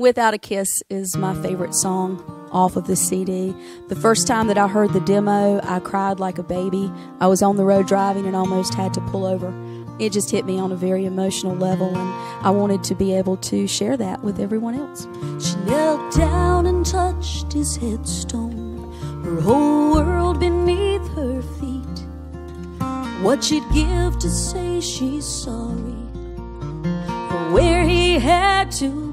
Without a Kiss is my favorite song off of the CD. The first time that I heard the demo, I cried like a baby. I was on the road driving and almost had to pull over. It just hit me on a very emotional level, and I wanted to be able to share that with everyone else. She knelt down and touched his headstone, her whole world beneath her feet. What she'd give to say she's sorry for where he had to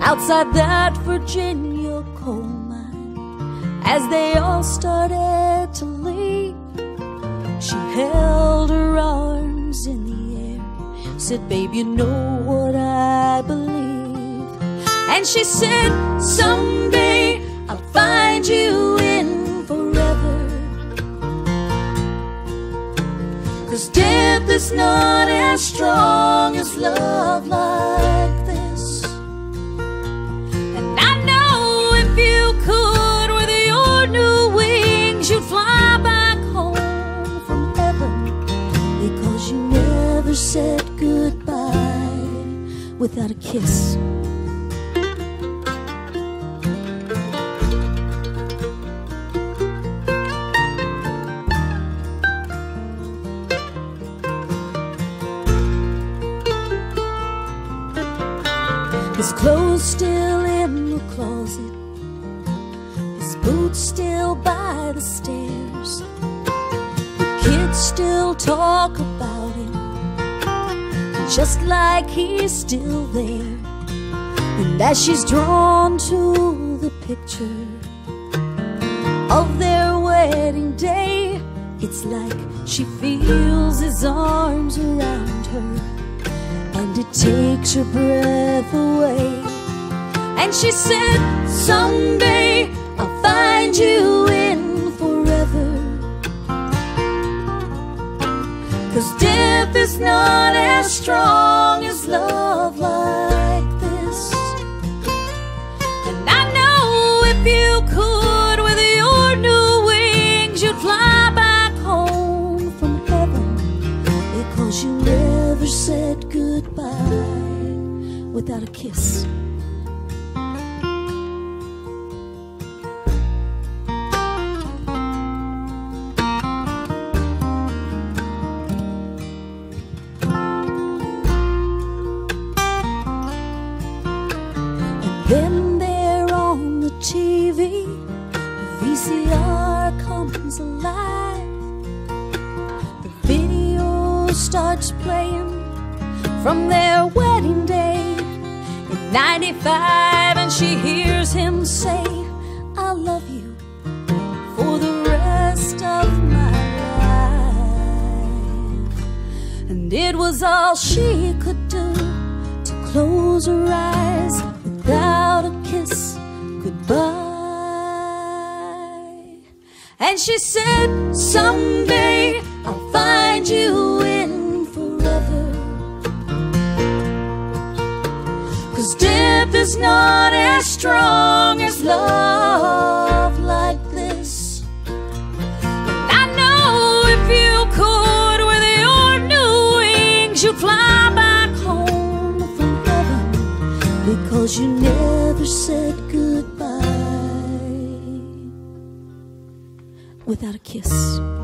outside that Virginia coal mine as they all started to leave. She held her arms in the air, said, Babe, you know what I believe. And she said, Someday I'll find you in forever. Cause death is not as strong as love like this. Without a kiss. His clothes still in the closet, his boots still by the stairs. The kids still talk about just like he's still there. And as she's drawn to the picture of their wedding day, it's like she feels his arms around her and it takes her breath away. And she said, Someday I'll find you in forever. Cause death is not strong as love like this. And I know if you could, with your new wings, you'd fly back home from heaven because you never said goodbye without a kiss. Then there on the TV, the VCR comes alive. The video starts playing from their wedding day in 95, and she hears him say, I love you for the rest of my life. And it was all she could do to close her eyes she said, Someday I'll find you in forever. Cause death is not as strong as love like this. And I know if you could, with your new wings, you'd fly back home from heaven. Because you never said goodbye without a kiss.